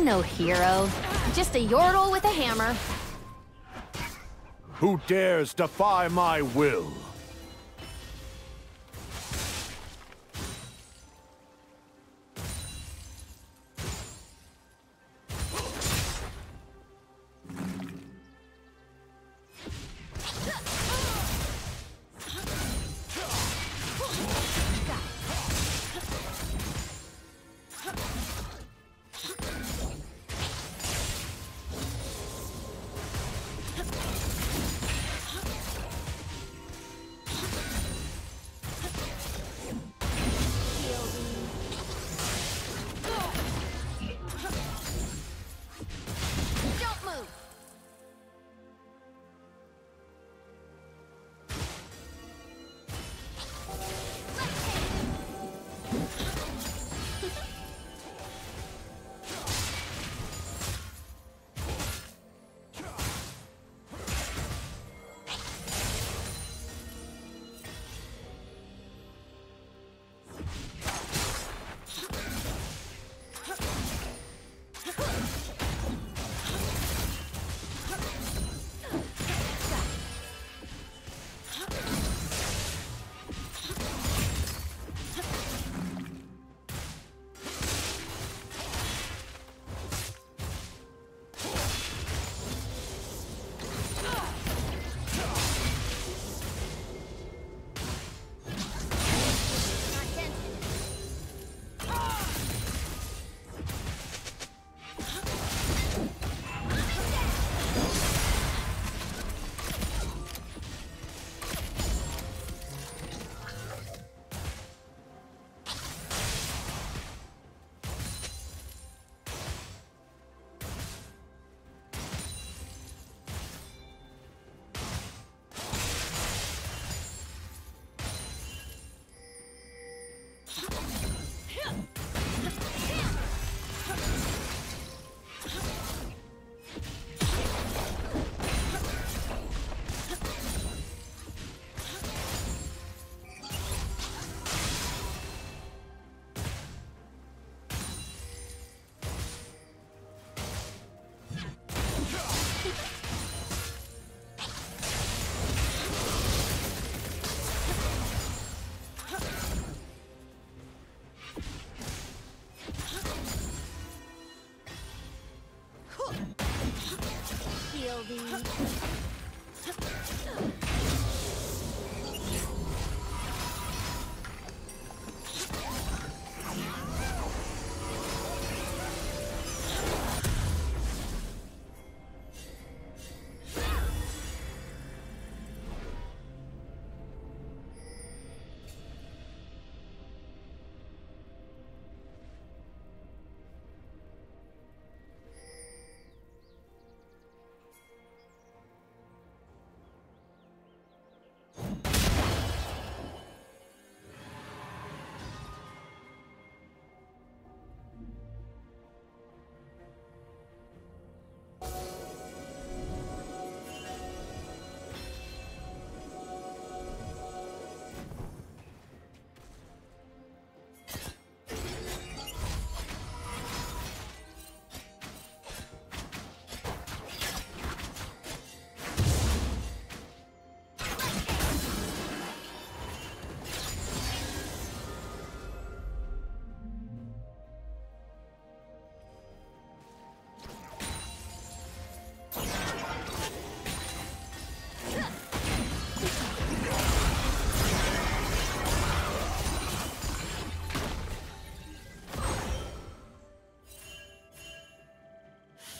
I'm no hero. Just a yordle with a hammer. Who dares defy my will? Heal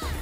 Red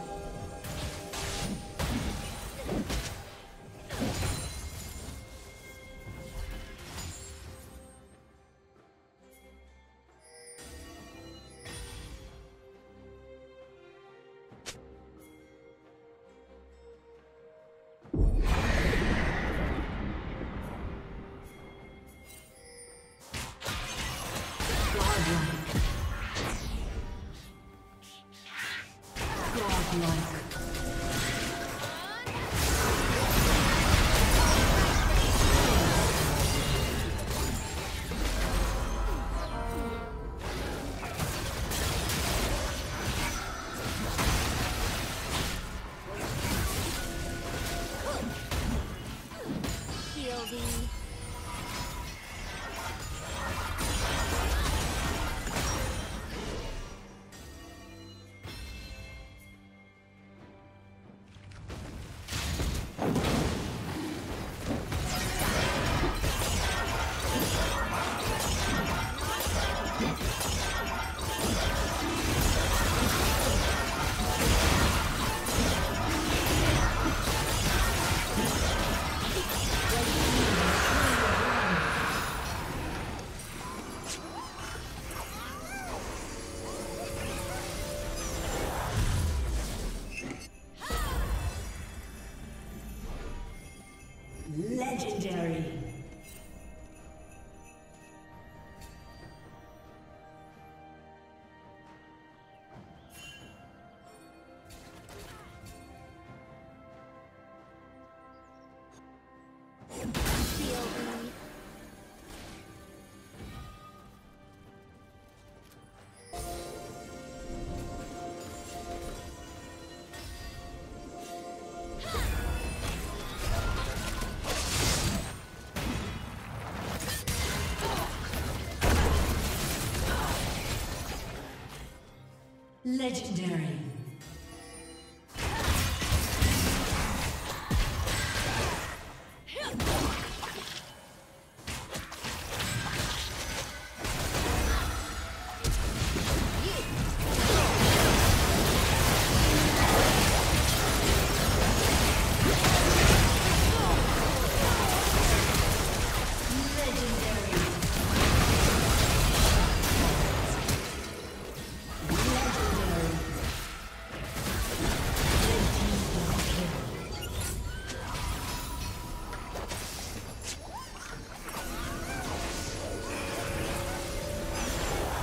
Legendary.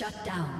Shut down.